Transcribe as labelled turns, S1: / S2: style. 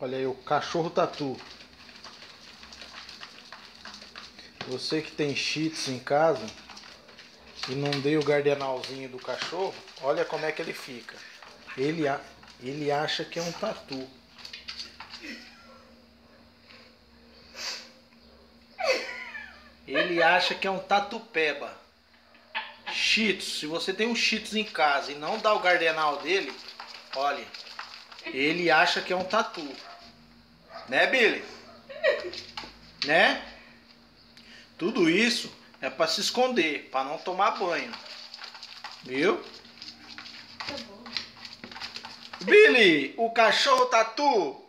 S1: Olha aí, o cachorro tatu. Você que tem cheats em casa e não deu o gardenalzinho do cachorro, olha como é que ele fica. Ele, a- ele acha que é um tatu. Ele acha que é um tatupeba. Cheetos, se você tem um Cheetos em casa e não dá o gardenal dele, olha, ele acha que é um tatu. Né, Billy? Né? Tudo isso é pra se esconder, pra não tomar banho. Viu?
S2: Tá bom.
S1: Billy, o cachorro tatu